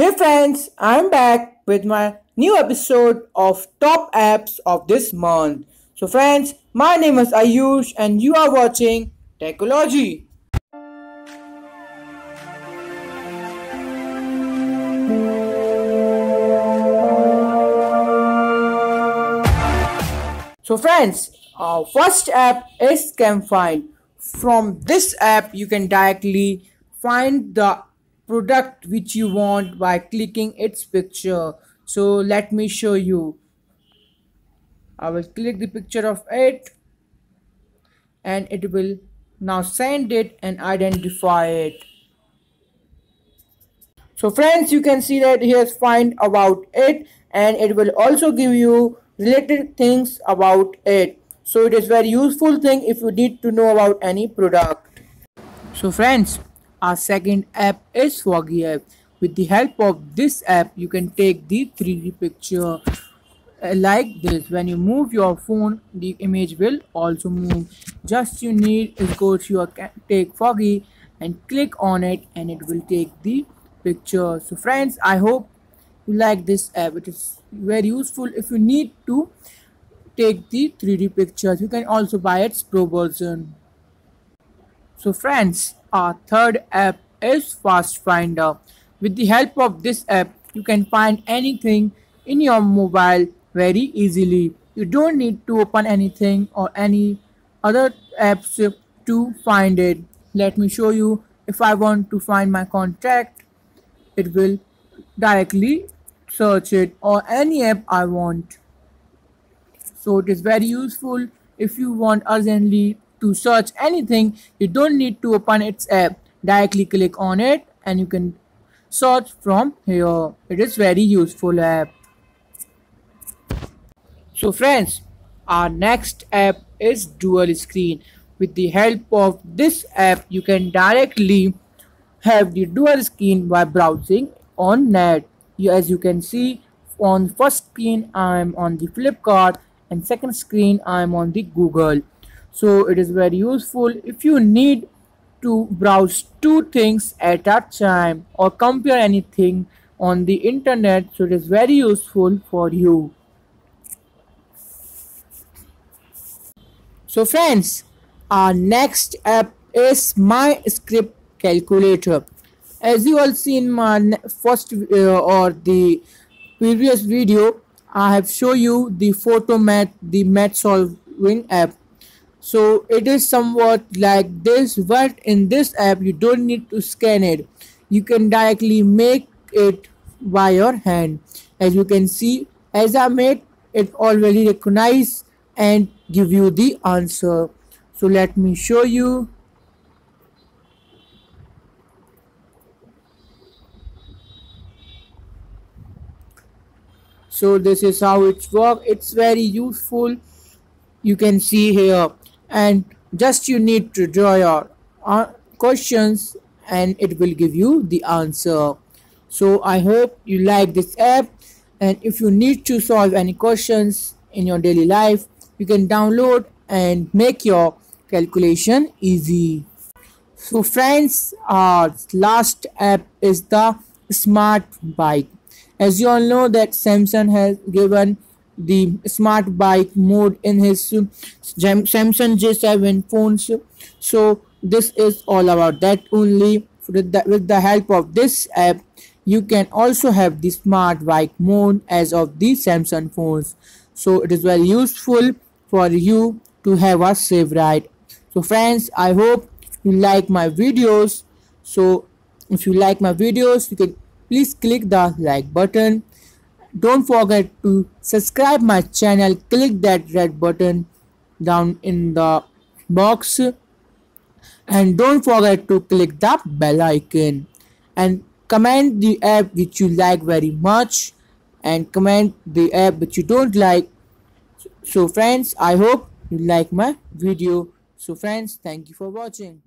Hey friends, I'm back with my new episode of Top Apps of this month. So friends, my name is Ayush and you are watching Techology. So friends, our first app is CamFind. From this app, you can directly find the product which you want by clicking its picture. So let me show you. I will click the picture of it and it will now send it and identify it. So friends, you can see that here's find about it and it will also give you related things about it so it is very useful thing if you need to know about any product so friends our second app is Phogy app. With the help of this app you can take the 3d picture uh, like this. When you move your phone the image will also move. Just you need is go to your take Phogy and click on it and it will take the picture. So friends i hope you like this app. It is very useful if you need to take the 3d pictures. You can also buy its pro version. So friends our third app is fast finder. With the help of this app you can find anything in your mobile very easily. You don't need to open anything or any other apps to find it. Let me show you. If i want to find my contact it will directly search it or any app I want. So it is very useful if you want urgently to search anything you don't need to open its app. Directly click on it and you can search from here. It is very useful app. So friends our next app is dual screen. With the help of this app you can directly have the dual screen by browsing on net. As you can see on first screen I'm on the Flipkart and second screen I'm on the Google so it is very useful if you need to browse two things at a time or compare anything on the internet. So it is very useful for you. So friends our next app is my script calculator. As you all seen my first uh, or the previous video I have show you the Photomath the math solving app so it is somewhat like this but in this app you don't need to scan it. You can directly make it by your hand. As you can see as I made it already recognize and give you the answer. So let me show you. So this is how it's work. It's very useful. You can see here and just you need to draw your uh, questions and it will give you the answer. So i hope you like this app and if you need to solve any questions in your daily life you can download and make your calculation easy. So friends our last app is the smart bike. As you all know that Samsung has given the smart bike mode in his Samsung J7 phones. So this is all about that only with the, with the help of this app you can also have the smart bike mode as of the Samsung phones. So it is very useful for you to have a safe ride. So friends I hope you like my videos. So if you like my videos you can please click the like button don't forget to subscribe my channel. Click that red button down in the box. And don't forget to click the bell icon. And comment the app which you like very much. And comment the app which you don't like. So friends i hope you like my video. So friends thank you for watching